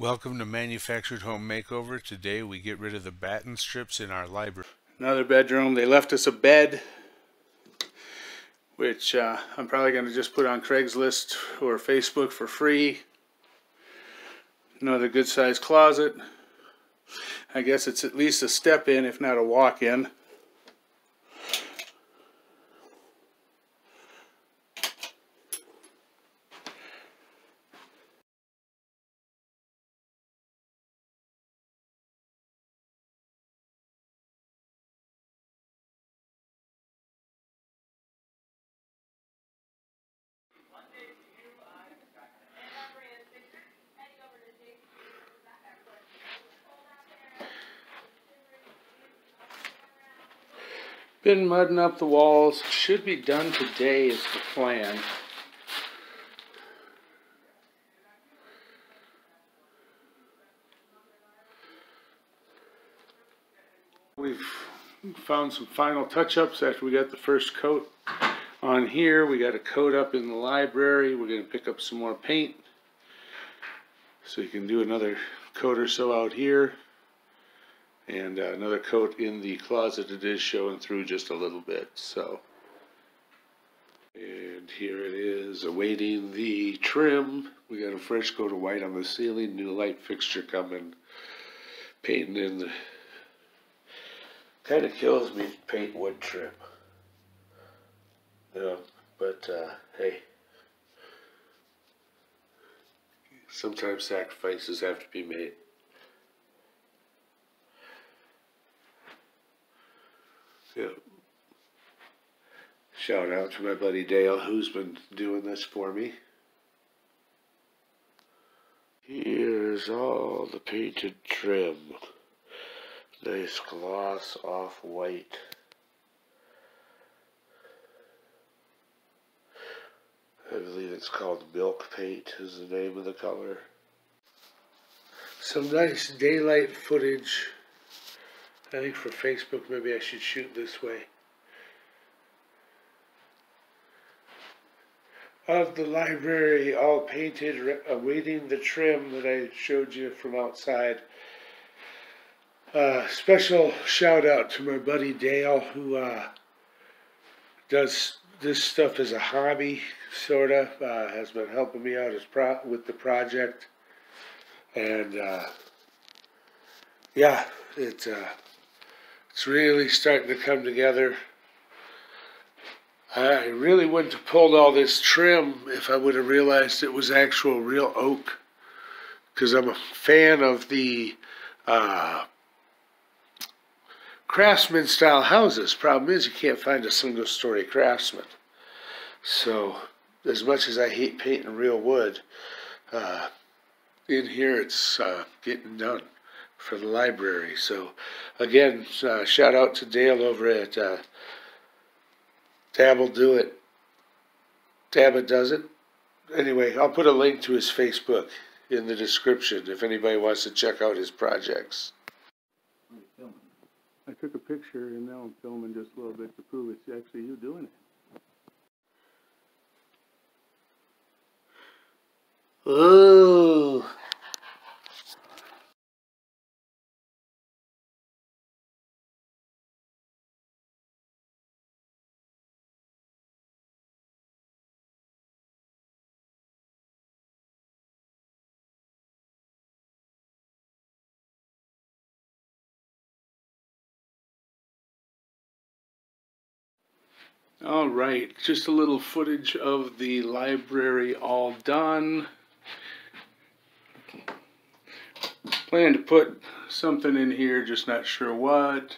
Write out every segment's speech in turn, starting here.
Welcome to Manufactured Home Makeover. Today we get rid of the batten strips in our library. Another bedroom. They left us a bed, which uh, I'm probably going to just put on Craigslist or Facebook for free. Another good sized closet. I guess it's at least a step in, if not a walk in. Been mudding up the walls. Should be done today is the plan. We've found some final touch-ups after we got the first coat on here. We got a coat up in the library. We're going to pick up some more paint. So you can do another coat or so out here. And uh, another coat in the closet. It is showing through just a little bit. So, and here it is awaiting the trim. We got a fresh coat of white on the ceiling. New light fixture coming. Painting in the. Kind of kills me to paint wood trim. Yeah, but uh, hey, sometimes sacrifices have to be made. Yeah. Shout out to my buddy Dale who's been doing this for me. Here's all the painted trim. Nice gloss off white. I believe it's called milk paint is the name of the color. Some nice daylight footage. I think for Facebook maybe I should shoot this way. Of the library all painted awaiting the trim that I showed you from outside. Uh, special shout out to my buddy Dale who uh, does this stuff as a hobby, sort of. Uh, has been helping me out with the project, and uh, yeah, it's uh, it's really starting to come together. I really wouldn't have pulled all this trim if I would have realized it was actual real oak, because I'm a fan of the uh, craftsman style houses. Problem is, you can't find a single story craftsman. So, as much as I hate painting real wood, uh, in here it's uh, getting done for the library. So, again, uh, shout out to Dale over at uh, Dabble Do It. Dabba does it. Anyway, I'll put a link to his Facebook in the description if anybody wants to check out his projects. I took a picture and now I'm filming just a little bit to prove it's actually you doing it. Ooh. All right, just a little footage of the library all done. Plan to put something in here, just not sure what.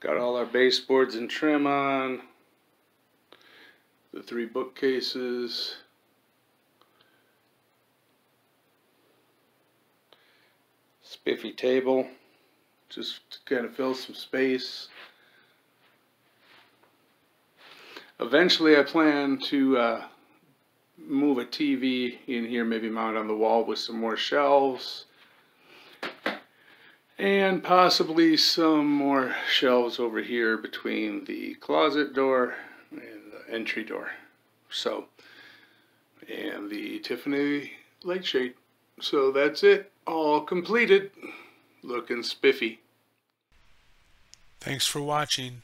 Got all our baseboards and trim on. The three bookcases. spiffy table just to kind of fill some space. Eventually I plan to uh, move a TV in here, maybe mount on the wall with some more shelves and possibly some more shelves over here between the closet door and the entry door. So, and the Tiffany light shade. So that's it, all completed. Looking spiffy. Thanks for watching.